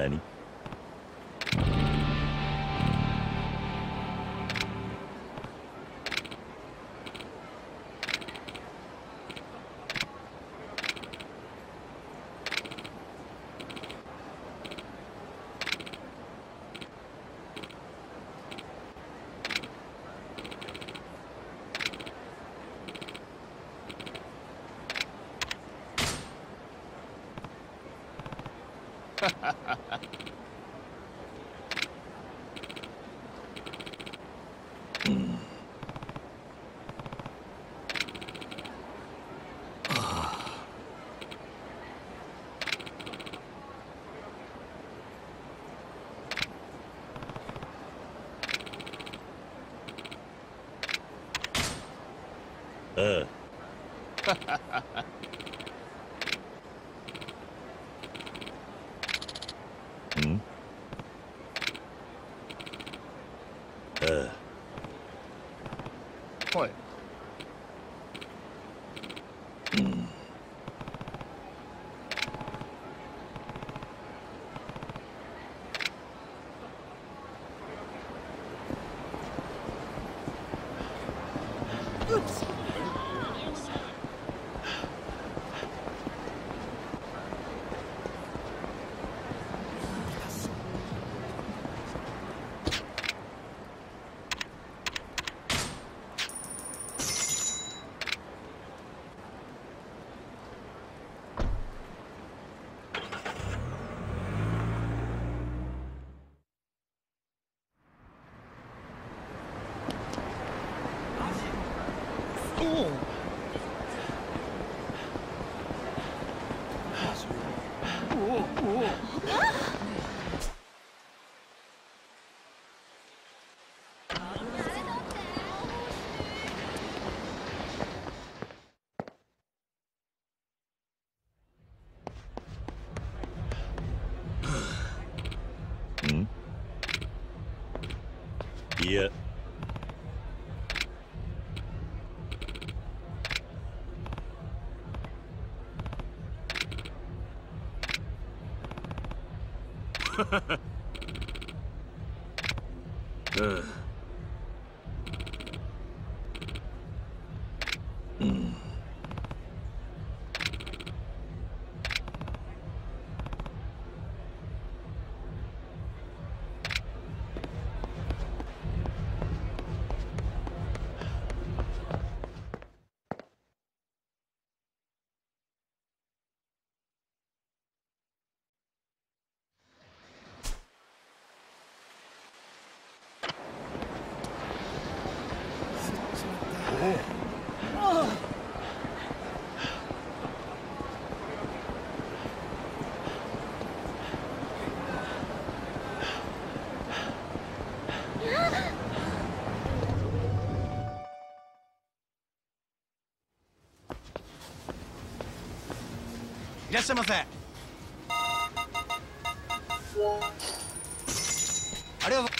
何あ会。be it. mm. らっしゃいませ。ありがとう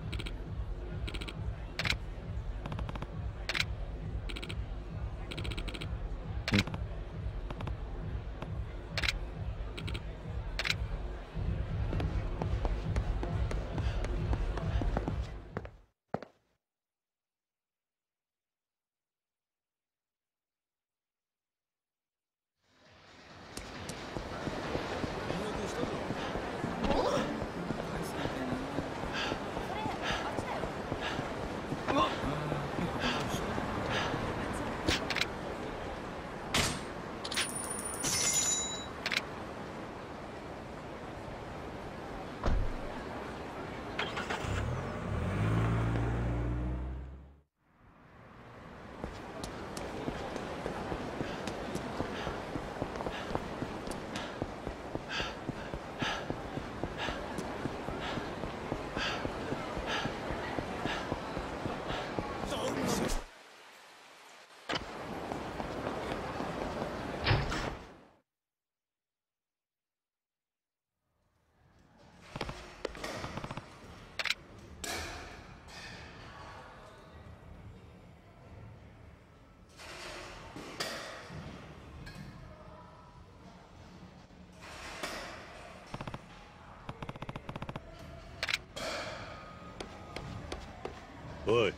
おい。ん？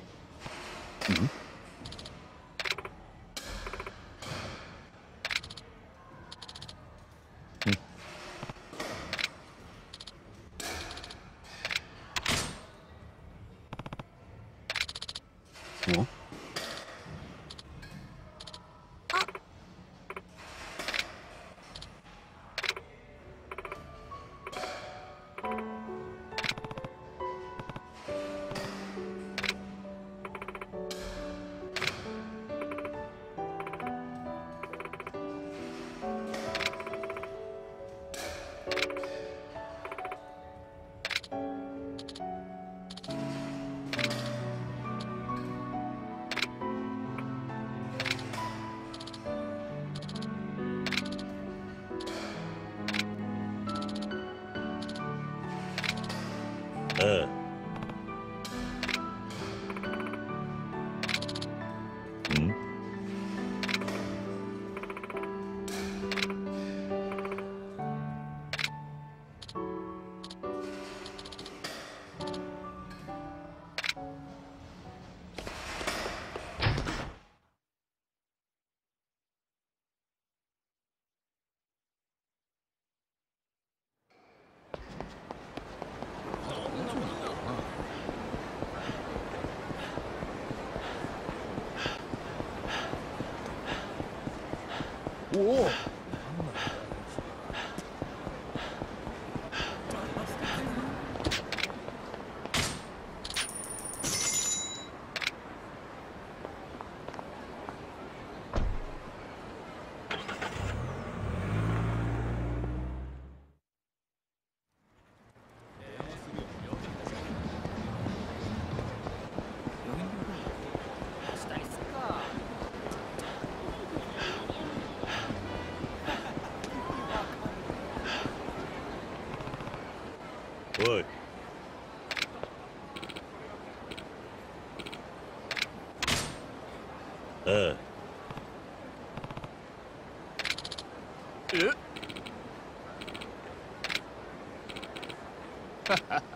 ん？えお呃嗯。哈哈